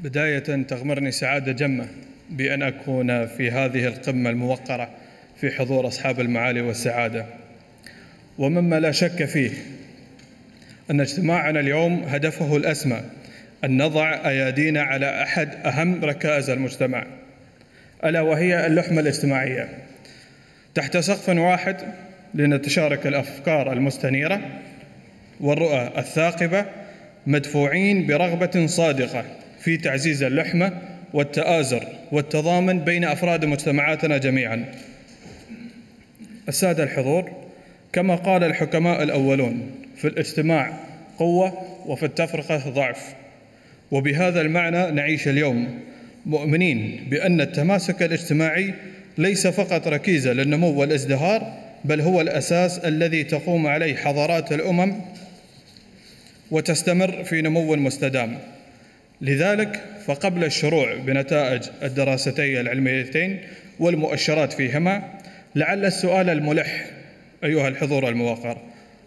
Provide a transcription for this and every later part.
بداية تغمرني سعادة جمة بأن أكون في هذه القمة الموقرة في حضور أصحاب المعالي والسعادة. ومما لا شك فيه أن اجتماعنا اليوم هدفه الأسمى أن نضع أيادينا على أحد أهم ركائز المجتمع ألا وهي اللحمة الاجتماعية. تحت سقف واحد لنتشارك الأفكار المستنيرة والرؤى الثاقبة مدفوعين برغبة صادقة في تعزيز اللحمة والتآزر والتضامن بين أفراد مجتمعاتنا جميعا. السادة الحضور كما قال الحكماء الأولون في الاجتماع قوة وفي التفرقة ضعف. وبهذا المعنى نعيش اليوم مؤمنين بأن التماسك الاجتماعي ليس فقط ركيزة للنمو والازدهار بل هو الأساس الذي تقوم عليه حضارات الأمم وتستمر في نمو مستدام. لذلك فقبل الشروع بنتائج الدراستين العلميتين والمؤشرات فيهما لعل السؤال الملح أيها الحضور الموقر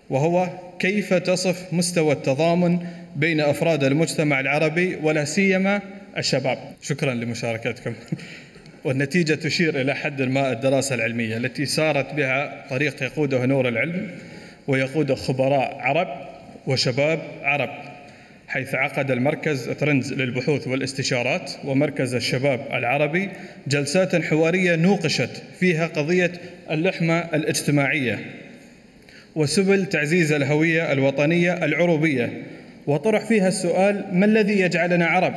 وهو كيف تصف مستوى التضامن بين أفراد المجتمع العربي ولا سيما الشباب؟ شكرا لمشاركتكم. والنتيجة تشير إلى حد ما الدراسة العلمية التي سارت بها طريق يقوده نور العلم ويقوده خبراء عرب وشباب عرب. حيث عقد المركز ترندز للبحوث والاستشارات ومركز الشباب العربي جلسات حوارية نوقشت فيها قضية اللحمة الاجتماعية وسبل تعزيز الهوية الوطنية العروبية. وطرح فيها السؤال ما الذي يجعلنا عرب؟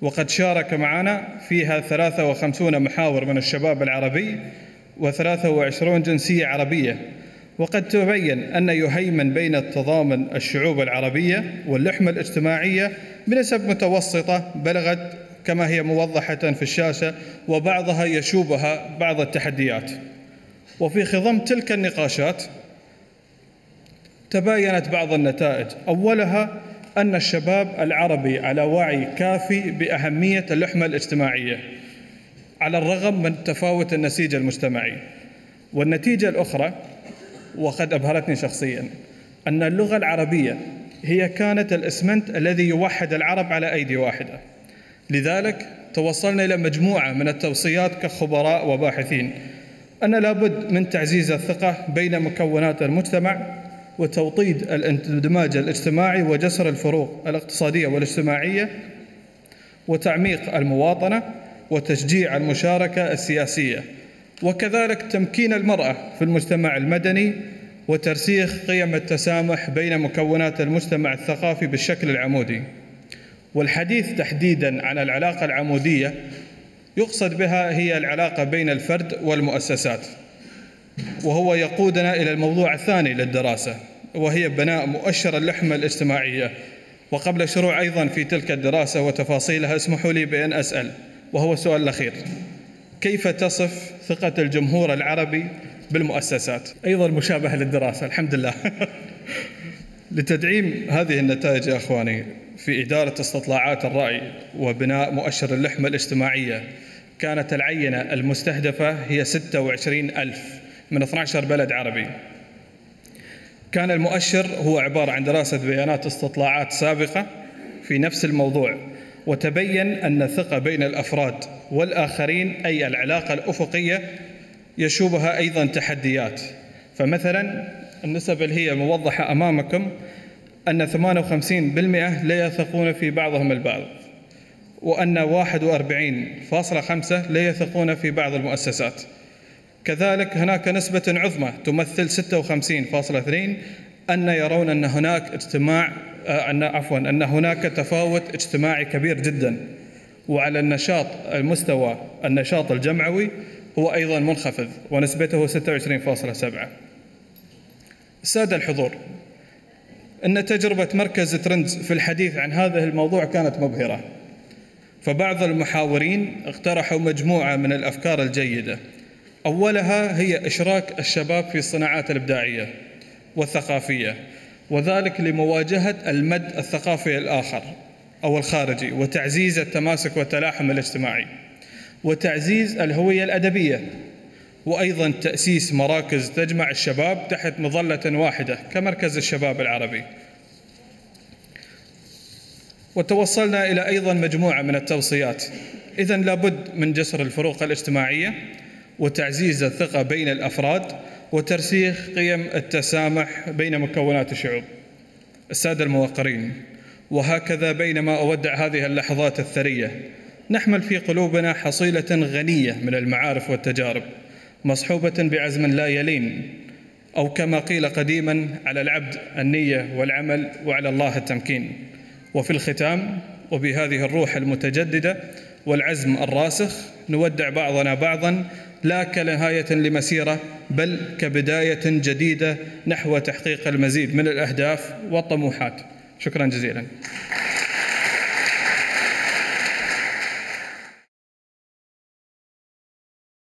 وقد شارك معنا فيها 53 محاور من الشباب العربي و23 جنسية عربية. وقد تبين أن يهيمن بين التضامن الشعوب العربية واللحمة الاجتماعية بنسب متوسطة بلغت كما هي موضحة في الشاشة وبعضها يشوبها بعض التحديات. وفي خضم تلك النقاشات تباينت بعض النتائج. أولها أن الشباب العربي على وعي كافي بأهمية اللحمة الاجتماعية على الرغم من تفاوت النسيج المجتمعي. والنتيجة الأخرى وقد أبهرتني شخصيا أن اللغة العربية هي كانت الإسمنت الذي يوحد العرب على أيدي واحدة. لذلك توصلنا إلى مجموعة من التوصيات كخبراء وباحثين أن لابد من تعزيز الثقة بين مكونات المجتمع وتوطيد الاندماج الاجتماعي وجسر الفروق الاقتصادية والاجتماعية وتعميق المواطنة وتشجيع المشاركة السياسية. وكذلك تمكين المرأة في المجتمع المدني وترسيخ قيم التسامح بين مكونات المجتمع الثقافي بالشكل العمودي. والحديث تحديدا عن العلاقة العمودية يقصد بها هي العلاقة بين الفرد والمؤسسات وهو يقودنا إلى الموضوع الثاني للدراسة وهي بناء مؤشر اللحمة الاجتماعية. وقبل الشروع أيضا في تلك الدراسة وتفاصيلها اسمحوا لي بأن أسأل وهو السؤال الأخير. كيف تصف ثقة الجمهور العربي بالمؤسسات؟ أيضا مشابهة للدراسة الحمد لله. لتدعيم هذه النتائج يا أخواني في إدارة استطلاعات الرأي وبناء مؤشر اللحمة الاجتماعية كانت العينة المستهدفة هي 26 ألف من 12 بلد عربي. كان المؤشر هو عبارة عن دراسة بيانات استطلاعات سابقة في نفس الموضوع. وتبين أن الثقة بين الأفراد والآخرين أي العلاقة الأفقية يشوبها أيضا تحديات. فمثلا النسب اللي هي موضحة أمامكم أن 58% لا يثقون في بعضهم البعض وأن 41.5 لا يثقون في بعض المؤسسات. كذلك هناك نسبة عظمى تمثل 56.2 أن يرون أن هناك اجتماع آه، أن عفوا أن هناك تفاوت اجتماعي كبير جدا. وعلى النشاط المستوى النشاط الجمعوي هو أيضا منخفض ونسبته 26.7 السادة الحضور. أن تجربة مركز ترندز في الحديث عن هذا الموضوع كانت مبهرة. فبعض المحاورين اقترحوا مجموعة من الأفكار الجيدة. أولها هي إشراك الشباب في الصناعات الإبداعية. والثقافية وذلك لمواجهة المد الثقافي الآخر أو الخارجي وتعزيز التماسك والتلاحم الاجتماعي وتعزيز الهوية الأدبية وأيضا تأسيس مراكز تجمع الشباب تحت مظلة واحدة كمركز الشباب العربي. وتوصلنا إلى أيضا مجموعة من التوصيات. إذا لابد من جسر الفروق الاجتماعية وتعزيز الثقة بين الأفراد وترسيخ قيم التسامح بين مكونات الشعوب. السادة الموقرين وهكذا بينما أودع هذه اللحظات الثرية نحمل في قلوبنا حصيلة غنية من المعارف والتجارب مصحوبة بعزم لا يلين أو كما قيل قديما على العبد النية والعمل وعلى الله التمكين. وفي الختام وبهذه الروح المتجددة والعزم الراسخ نودع بعضنا بعضا لا كنهاية لمسيرة بل كبداية جديدة نحو تحقيق المزيد من الأهداف والطموحات. شكرا جزيلا.